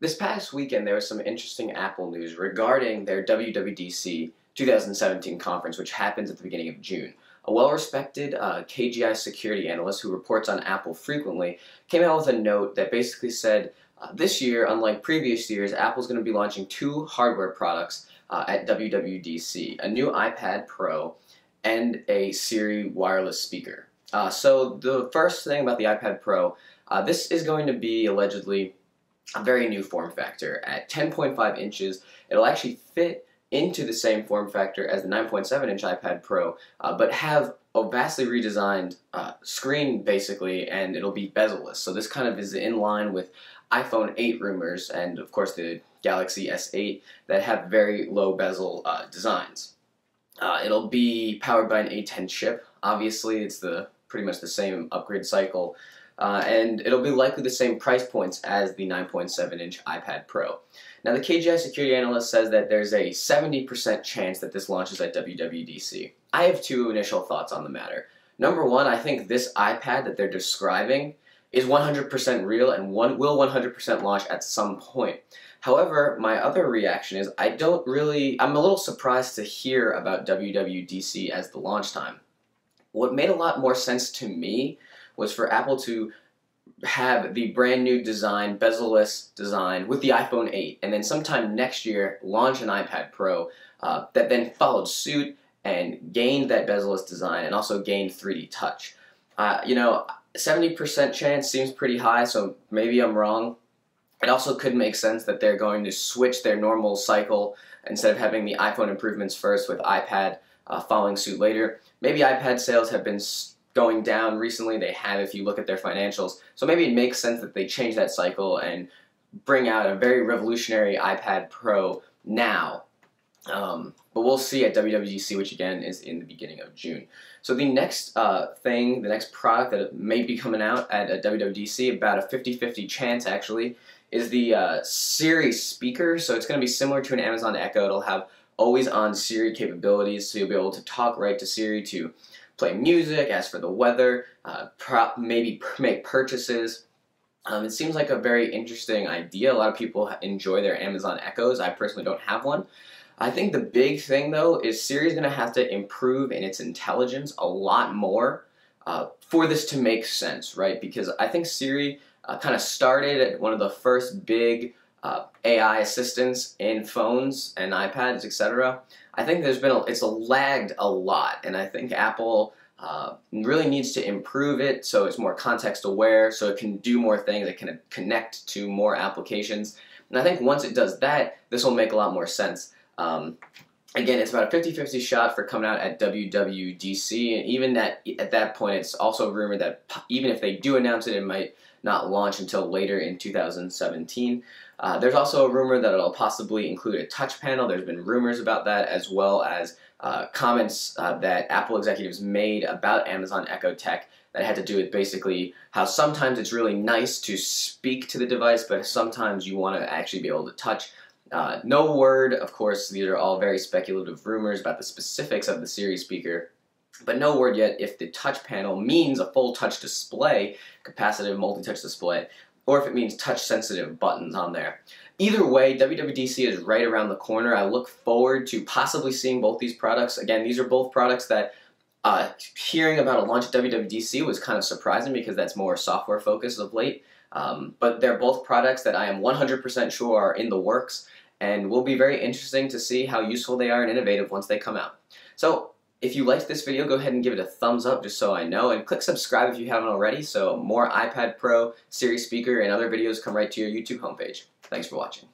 This past weekend, there was some interesting Apple news regarding their WWDC 2017 conference, which happens at the beginning of June. A well respected uh, KGI security analyst who reports on Apple frequently came out with a note that basically said uh, this year, unlike previous years, Apple's going to be launching two hardware products uh, at WWDC a new iPad Pro and a Siri wireless speaker. Uh, so, the first thing about the iPad Pro, uh, this is going to be allegedly a very new form factor. At 10.5 inches, it'll actually fit into the same form factor as the 9.7 inch iPad Pro, uh, but have a vastly redesigned uh, screen basically, and it'll be bezel-less. So this kind of is in line with iPhone 8 rumors, and of course the Galaxy S8 that have very low bezel uh, designs. Uh, it'll be powered by an A10 chip. Obviously, it's the pretty much the same upgrade cycle uh, and it'll be likely the same price points as the 9.7 inch iPad Pro. Now, the KGI security analyst says that there's a 70% chance that this launches at WWDC. I have two initial thoughts on the matter. Number one, I think this iPad that they're describing is 100% real and one will 100% launch at some point. However, my other reaction is I don't really, I'm a little surprised to hear about WWDC as the launch time. What made a lot more sense to me was for Apple to have the brand new design, bezel-less design with the iPhone 8, and then sometime next year launch an iPad Pro uh, that then followed suit and gained that bezel-less design and also gained 3D touch. Uh, you know, 70% chance seems pretty high, so maybe I'm wrong. It also could make sense that they're going to switch their normal cycle instead of having the iPhone improvements first with iPad uh, following suit later. Maybe iPad sales have been going down recently. They have, if you look at their financials. So maybe it makes sense that they change that cycle and bring out a very revolutionary iPad Pro now. Um, but we'll see at WWDC, which again is in the beginning of June. So the next uh, thing, the next product that may be coming out at a WWDC, about a 50-50 chance actually, is the uh, Siri speaker. So it's going to be similar to an Amazon Echo. It'll have always on Siri capabilities, so you'll be able to talk right to Siri to play music, ask for the weather, uh, maybe make purchases. Um, it seems like a very interesting idea. A lot of people enjoy their Amazon Echoes. I personally don't have one. I think the big thing though is Siri is going to have to improve in its intelligence a lot more uh, for this to make sense, right? Because I think Siri uh, kind of started at one of the first big uh, AI assistants in phones and iPads, etc. I think there's been a, it's lagged a lot, and I think Apple uh, really needs to improve it so it's more context aware, so it can do more things, it can connect to more applications. And I think once it does that, this will make a lot more sense. Um, again, it's about a 50-50 shot for coming out at WWDC, and even at, at that point, it's also rumored that even if they do announce it, it might not launch until later in 2017. Uh, there's also a rumor that it'll possibly include a touch panel. There's been rumors about that, as well as uh, comments uh, that Apple executives made about Amazon Echo Tech that had to do with basically how sometimes it's really nice to speak to the device, but sometimes you want to actually be able to touch. Uh, no word, of course, these are all very speculative rumors about the specifics of the Siri speaker, but no word yet if the touch panel means a full touch display, capacitive multi-touch display, or if it means touch-sensitive buttons on there. Either way, WWDC is right around the corner. I look forward to possibly seeing both these products. Again, these are both products that uh, hearing about a launch at WWDC was kind of surprising because that's more software focused of late. Um, but they're both products that I am 100% sure are in the works and will be very interesting to see how useful they are and innovative once they come out. So if you liked this video, go ahead and give it a thumbs up just so I know, and click subscribe if you haven't already so more iPad Pro, Siri speaker, and other videos come right to your YouTube homepage. Thanks for watching.